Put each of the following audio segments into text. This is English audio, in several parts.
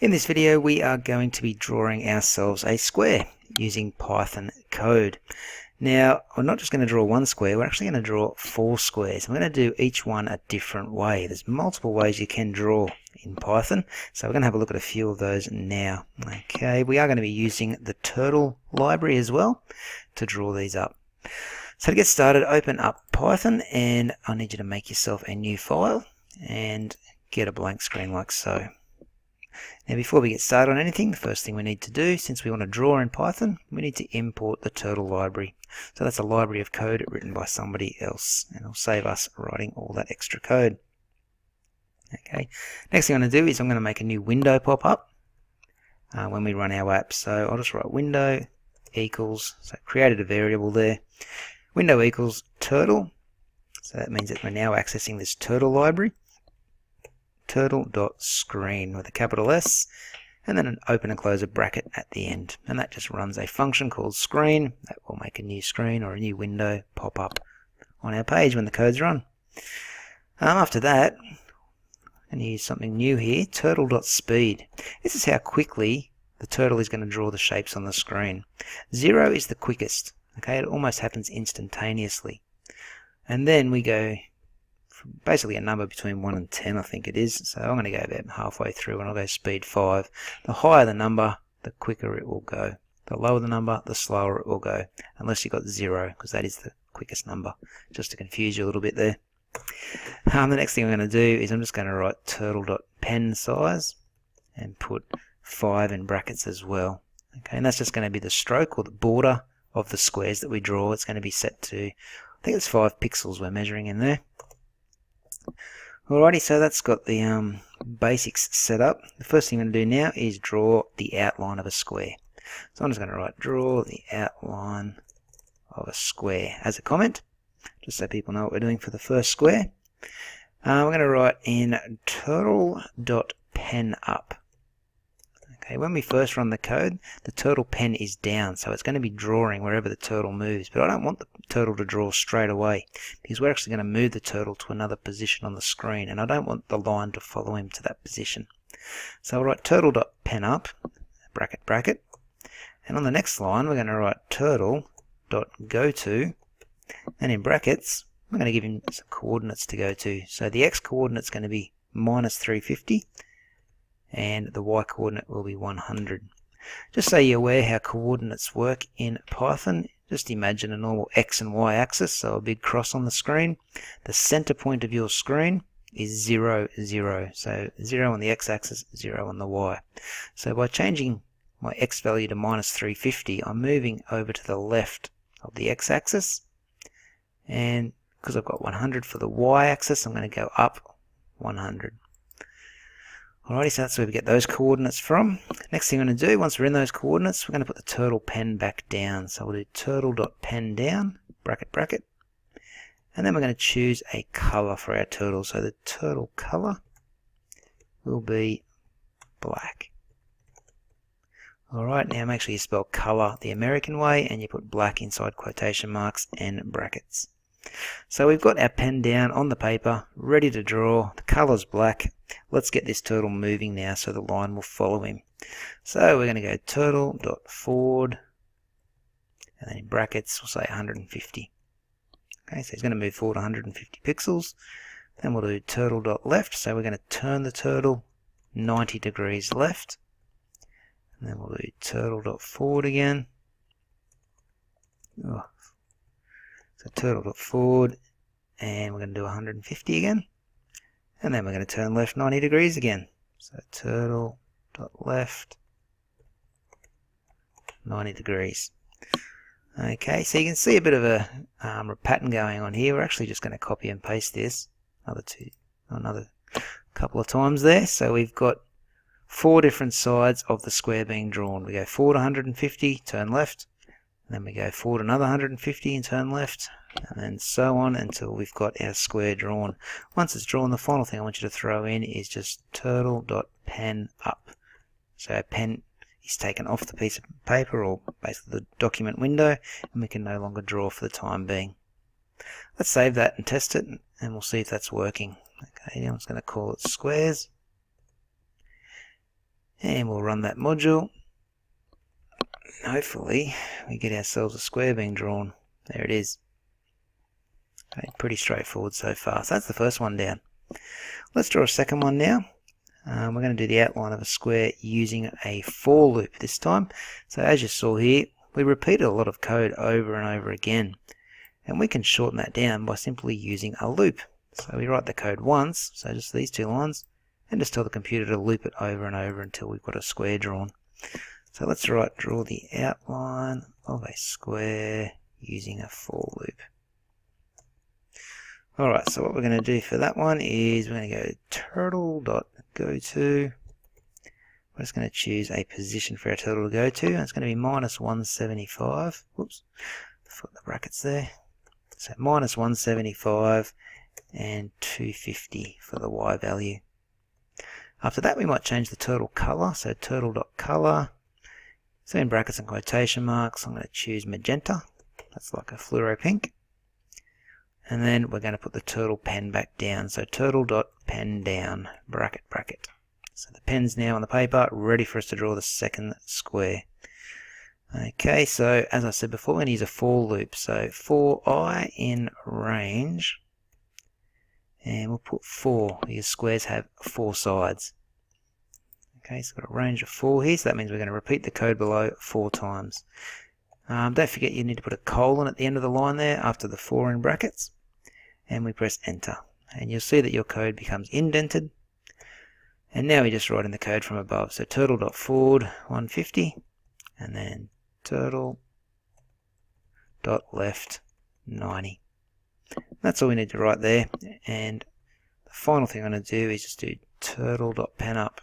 In this video we are going to be drawing ourselves a square using Python code. Now we're not just going to draw one square, we're actually going to draw four squares. We're going to do each one a different way. There's multiple ways you can draw in Python, so we're going to have a look at a few of those now. Okay, we are going to be using the turtle library as well to draw these up. So to get started, open up Python and I need you to make yourself a new file and get a blank screen like so. Now before we get started on anything, the first thing we need to do, since we want to draw in Python, we need to import the turtle library. So that's a library of code written by somebody else, and it'll save us writing all that extra code. Okay, next thing I'm going to do is I'm going to make a new window pop up uh, when we run our app. So I'll just write window equals, so created a variable there, window equals turtle, so that means that we're now accessing this turtle library turtle.screen with a capital S and then an open and close a bracket at the end. And that just runs a function called screen that will make a new screen or a new window pop up on our page when the code's run. Um, after that, to use something new here, turtle.speed. This is how quickly the turtle is going to draw the shapes on the screen. Zero is the quickest. Okay, it almost happens instantaneously. And then we go basically a number between 1 and 10 I think it is. So I'm going to go about halfway through and I'll go speed 5 the higher the number the quicker it will go. The lower the number the slower it will go unless you've got 0 because that is the quickest number just to confuse you a little bit there. Um, the next thing I'm going to do is I'm just going to write turtle.pen size and put 5 in brackets as well. Okay and that's just going to be the stroke or the border of the squares that we draw. It's going to be set to I think it's 5 pixels we're measuring in there Alrighty, so that's got the um, basics set up. The first thing I'm going to do now is draw the outline of a square. So I'm just going to write draw the outline of a square as a comment, just so people know what we're doing for the first square. Uh, we're going to write in turtle.pen up. Okay, when we first run the code, the turtle pen is down, so it's going to be drawing wherever the turtle moves. But I don't want the turtle to draw straight away, because we're actually going to move the turtle to another position on the screen, and I don't want the line to follow him to that position. So I'll write turtle.pen up, bracket, bracket, and on the next line we're going to write turtle.goto, and in brackets we're going to give him some coordinates to go to. So the x coordinate is going to be minus 350, and the y coordinate will be 100. Just so you're aware how coordinates work in Python, just imagine a normal x and y axis, so a big cross on the screen. The center point of your screen is 0, 0. So 0 on the x-axis, 0 on the y. So by changing my x value to minus 350, I'm moving over to the left of the x-axis. And because I've got 100 for the y-axis, I'm going to go up 100. Alrighty, so that's where we get those coordinates from. Next thing I'm going to do, once we're in those coordinates, we're going to put the turtle pen back down. So we'll do turtle.pen down, bracket, bracket. And then we're going to choose a color for our turtle. So the turtle color will be black. Alright, now make sure you spell color the American way and you put black inside quotation marks and brackets. So we've got our pen down on the paper, ready to draw. The color's black. Let's get this turtle moving now so the line will follow him. So we're going to go turtle.forward, and then in brackets we'll say 150. Okay, so he's going to move forward 150 pixels. Then we'll do turtle.left, so we're going to turn the turtle 90 degrees left. And then we'll do turtle.forward again. Oh, so turtle.forward, and we're going to do 150 again. And then we're going to turn left 90 degrees again. So turtle.left, 90 degrees. Okay, so you can see a bit of a, um, pattern going on here. We're actually just going to copy and paste this another two, another couple of times there. So we've got four different sides of the square being drawn. We go forward 150, turn left, then we go forward another 150 and turn left, and then so on until we've got our square drawn. Once it's drawn, the final thing I want you to throw in is just turtle.pen up. So our pen is taken off the piece of paper or basically the document window, and we can no longer draw for the time being. Let's save that and test it, and we'll see if that's working. Okay, I'm just going to call it squares. And we'll run that module. Hopefully we get ourselves a square being drawn. There it is. Okay, pretty straightforward so far. So that's the first one down. Let's draw a second one now. Um, we're going to do the outline of a square using a for loop this time. So as you saw here, we repeated a lot of code over and over again. And we can shorten that down by simply using a loop. So we write the code once, so just these two lines, and just tell the computer to loop it over and over until we've got a square drawn. So let's write draw the outline of a square using a for loop. Alright, so what we're going to do for that one is we're going to go turtle.goto. We're just going to choose a position for our turtle to go to, and it's going to be minus 175. Whoops, put the brackets there. So minus 175 and 250 for the Y value. After that, we might change the turtle color. So turtle.color. So in brackets and quotation marks, I'm going to choose magenta. That's like a fluoro pink and then we're going to put the turtle pen back down. So turtle dot pen down, bracket, bracket. So the pen's now on the paper, ready for us to draw the second square. Okay, so as I said before, to use a for loop. So for i in range, and we'll put 4, because squares have four sides. Okay, so we've got a range of 4 here, so that means we're going to repeat the code below four times. Um, don't forget you need to put a colon at the end of the line there after the 4 in brackets and we press enter. And you'll see that your code becomes indented. And now we just write in the code from above. So turtle.forward 150 and then turtle dot left 90 that's all we need to write there. And the final thing I'm going to do is just do turtle dot pen up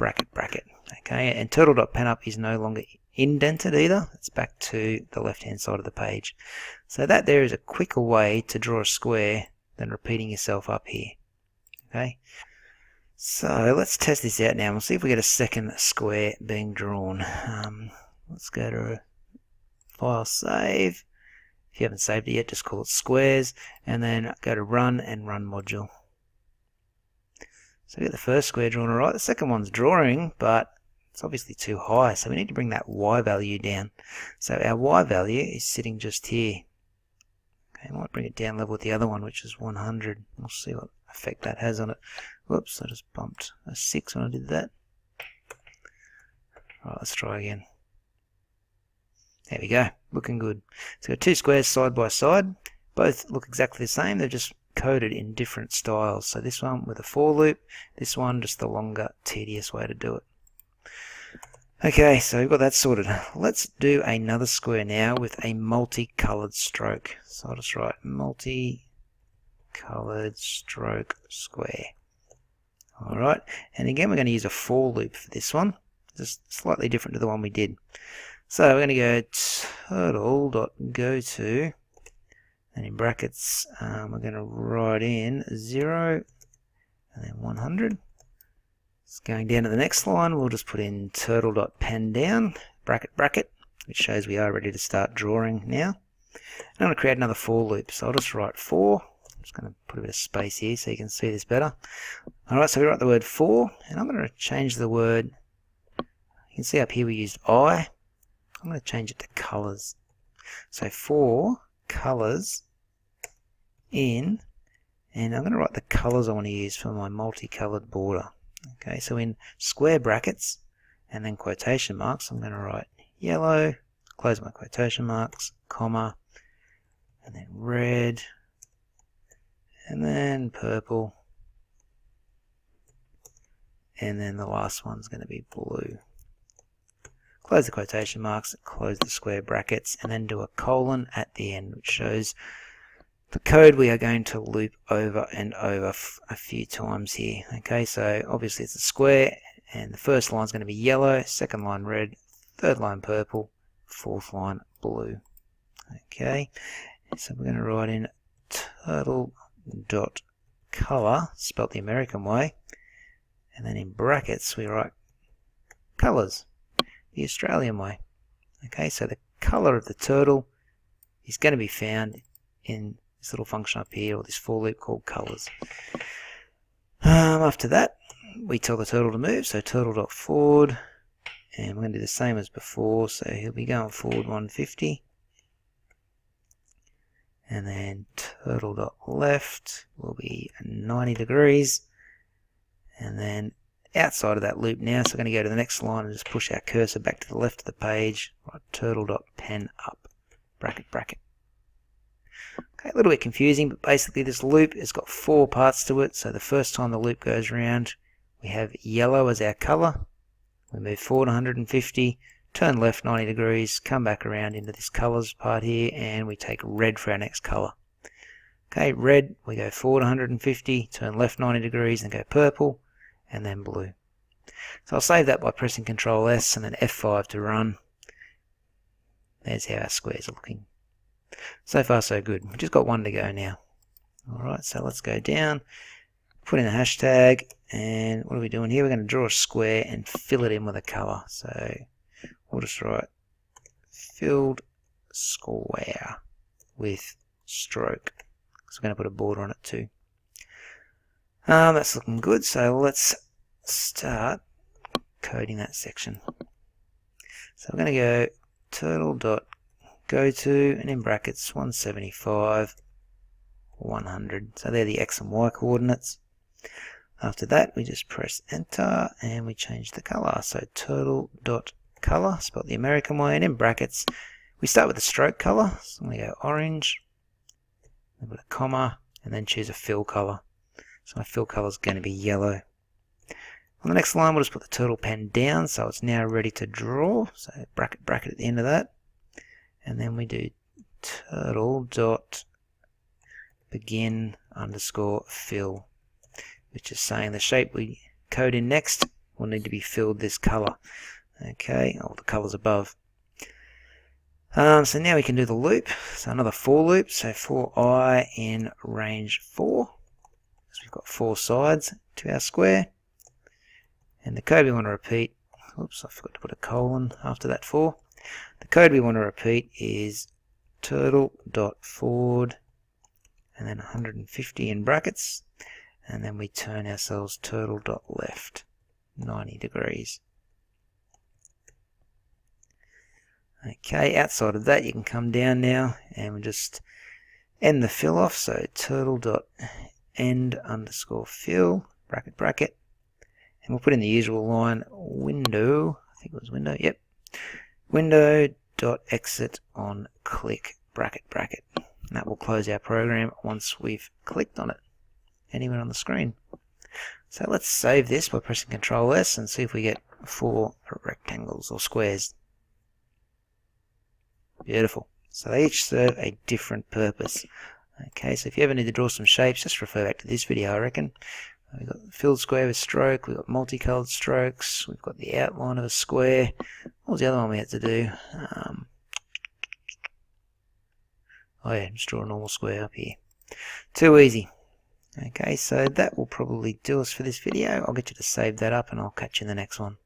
bracket bracket okay and turtle dot pen up is no longer indented either. It's back to the left hand side of the page. So that there is a quicker way to draw a square than repeating yourself up here. Okay. So let's test this out now. We'll see if we get a second square being drawn. Um, let's go to File Save. If you haven't saved it yet, just call it Squares, and then go to Run and Run Module. So we get the first square drawn alright. The second one's drawing, but it's obviously too high, so we need to bring that y value down. So our y value is sitting just here. Okay, I might bring it down level with the other one, which is 100. We'll see what effect that has on it. Whoops, I just bumped a 6 when I did that. Alright, let's try again. There we go, looking good. So two squares side by side. Both look exactly the same, they're just coded in different styles. So this one with a for loop, this one just the longer, tedious way to do it. Okay, so we've got that sorted. Let's do another square now with a multicolored stroke. So I'll just write multicolored stroke square. Alright, and again we're going to use a for loop for this one. Just slightly different to the one we did. So we're going to go turtle.goto and in brackets um, we're going to write in 0 and then 100 so going down to the next line, we'll just put in turtle.pen down, bracket, bracket, which shows we are ready to start drawing now. And I'm going to create another for loop. So I'll just write for. I'm just going to put a bit of space here so you can see this better. Alright, so we write the word for, and I'm going to change the word. You can see up here we used I. I'm going to change it to colors. So for colors in, and I'm going to write the colors I want to use for my multicolored border. Okay, so in square brackets and then quotation marks, I'm going to write yellow, close my quotation marks, comma, and then red, and then purple, and then the last one's going to be blue. Close the quotation marks, close the square brackets, and then do a colon at the end, which shows the code we are going to loop over and over a few times here. Okay, so obviously it's a square, and the first line is going to be yellow, second line red, third line purple, fourth line blue. Okay, so we're going to write in turtle dot color, spelt the American way, and then in brackets we write colors, the Australian way. Okay, so the color of the turtle is going to be found in this little function up here, or this for loop called colors. Um, after that, we tell the turtle to move, so turtle.forward, and we're going to do the same as before, so he'll be going forward 150. And then turtle.left will be 90 degrees. And then outside of that loop now, so we're going to go to the next line and just push our cursor back to the left of the page, right, pen up, bracket, bracket. Okay, a little bit confusing, but basically this loop has got four parts to it. So the first time the loop goes around, we have yellow as our color. We move forward 150, turn left 90 degrees, come back around into this colors part here, and we take red for our next color. Okay, red, we go forward 150, turn left 90 degrees, and go purple, and then blue. So I'll save that by pressing Control S and then F5 to run. There's how our squares are looking. So far so good. We've just got one to go now. Alright, so let's go down, put in a hashtag, and what are we doing here? We're going to draw a square and fill it in with a colour. So we'll just write filled square with stroke. So we're going to put a border on it too. Um, that's looking good, so let's start coding that section. So we're going to go turtle dot go to and in brackets 175 100 so they're the x and y coordinates. After that we just press enter and we change the color. So turtle dot color spelled the American way and in brackets we start with the stroke color. So we go orange then put a comma and then choose a fill color so my fill color is going to be yellow. On the next line we'll just put the turtle pen down so it's now ready to draw. So bracket bracket at the end of that. And then we do turtle dot begin underscore fill which is saying the shape we code in next will need to be filled this color. Okay all the colors above. Um, so now we can do the loop. So another for loop. So for i in range 4 so we've got four sides to our square and the code we want to repeat oops I forgot to put a colon after that four. the code we want to repeat is turtle.forward and then 150 in brackets and then we turn ourselves turtle.left 90 degrees. Okay, outside of that you can come down now and we just end the fill off, so turtle.end underscore fill, bracket bracket, and we'll put in the usual line window, I think it was window, yep, window dot exit on click bracket bracket. And that will close our program once we've clicked on it anywhere on the screen. So let's save this by pressing Control S and see if we get four rectangles or squares. Beautiful. So they each serve a different purpose. Okay, so if you ever need to draw some shapes, just refer back to this video, I reckon. We've got the filled square with stroke, we've got multicolored strokes, we've got the outline of a square. What was the other one we had to do? Um, oh yeah, just draw a normal square up here. Too easy. Okay, so that will probably do us for this video. I'll get you to save that up and I'll catch you in the next one.